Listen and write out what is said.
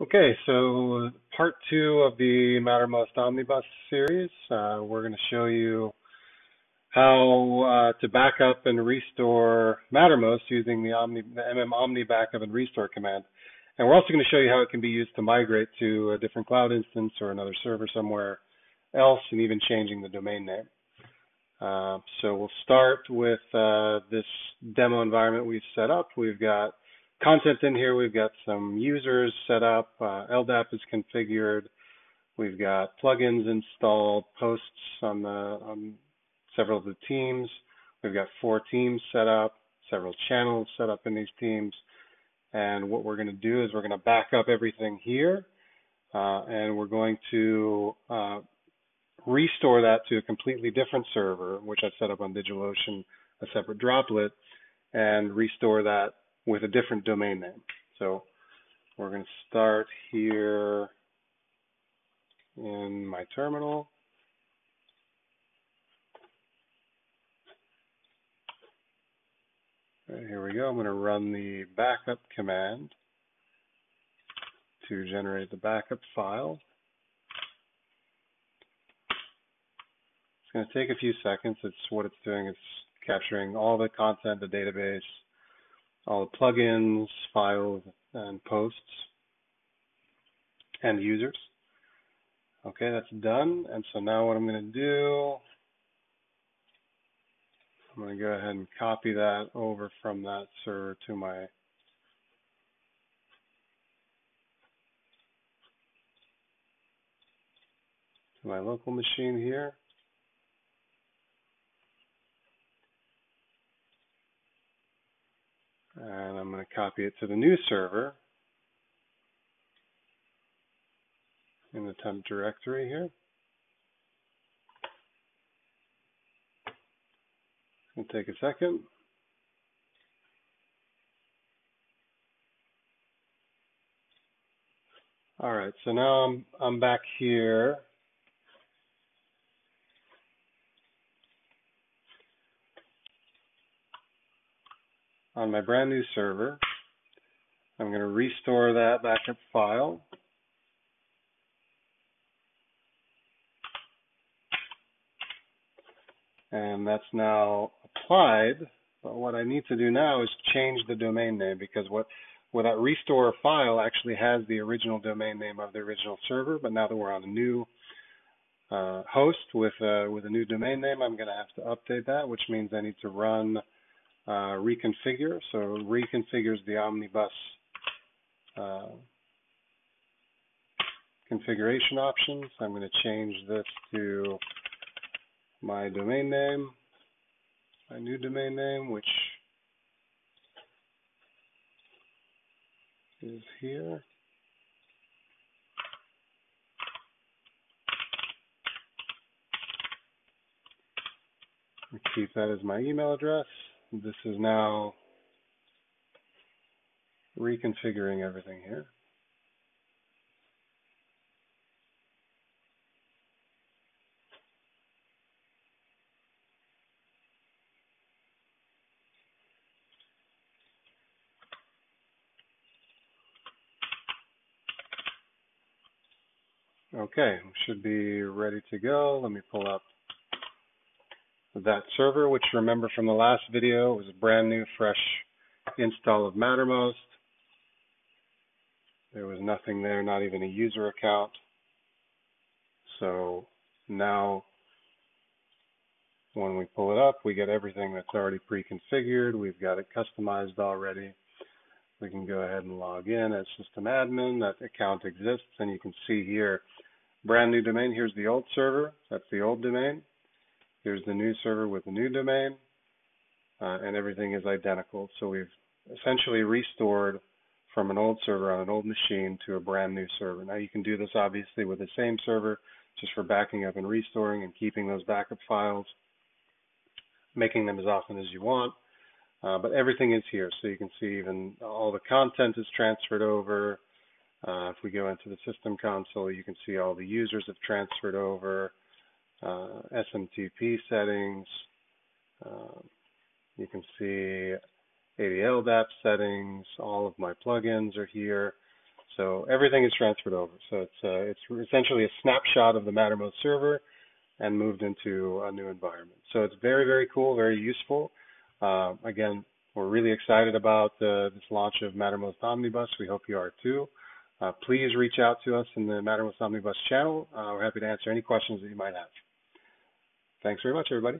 Okay, so part two of the Mattermost Omnibus series. Uh, we're going to show you how uh, to back up and restore Mattermost using the, Omni, the MM Omni backup and restore command. And we're also going to show you how it can be used to migrate to a different cloud instance or another server somewhere else and even changing the domain name. Uh, so we'll start with uh, this demo environment we've set up. We've got content in here. We've got some users set up. Uh, LDAP is configured. We've got plugins installed, posts on the on several of the teams. We've got four teams set up, several channels set up in these teams. And what we're going to do is we're going to back up everything here, uh, and we're going to uh, restore that to a completely different server, which I've set up on DigitalOcean, a separate droplet, and restore that with a different domain name. So we're going to start here in my terminal. Here we go. I'm going to run the backup command to generate the backup file. It's going to take a few seconds. It's what it's doing. It's capturing all the content, the database, all the plugins, files, and posts, and users. Okay, that's done. And so now what I'm going to do, I'm going to go ahead and copy that over from that server to my to my local machine here. And I'm going to copy it to the new server in the temp directory here. It's going to take a second. All right, so now I'm I'm back here on my brand new server. I'm going to restore that backup file. And that's now applied. But what I need to do now is change the domain name because what well, that restore file actually has the original domain name of the original server, but now that we're on a new uh, host with uh, with a new domain name, I'm going to have to update that, which means I need to run reconfigure. So reconfigures the omnibus uh, configuration options. I'm going to change this to my domain name, my new domain name, which is here. keep that as my email address. This is now reconfiguring everything here. Okay, should be ready to go. Let me pull up that server, which remember from the last video was a brand new, fresh install of Mattermost. There was nothing there, not even a user account. So now when we pull it up, we get everything that's already pre-configured. We've got it customized already. We can go ahead and log in as system admin. That account exists, and you can see here, brand new domain. Here's the old server. That's the old domain. Here's the new server with the new domain, uh, and everything is identical. So we've essentially restored from an old server on an old machine to a brand new server. Now you can do this obviously with the same server just for backing up and restoring and keeping those backup files, making them as often as you want. Uh, but everything is here, so you can see even all the content is transferred over. Uh, if we go into the system console, you can see all the users have transferred over uh, SMTP settings. Uh, you can see ADL ADLDAP settings. All of my plugins are here. So everything is transferred over. So it's uh, it's essentially a snapshot of the Mattermost server and moved into a new environment. So it's very very cool, very useful. Uh, again, we're really excited about uh, this launch of Mattermost Omnibus. We hope you are too. Uh, please reach out to us in the Mattermost Omnibus channel. Uh, we're happy to answer any questions that you might have. Thanks very much, everybody.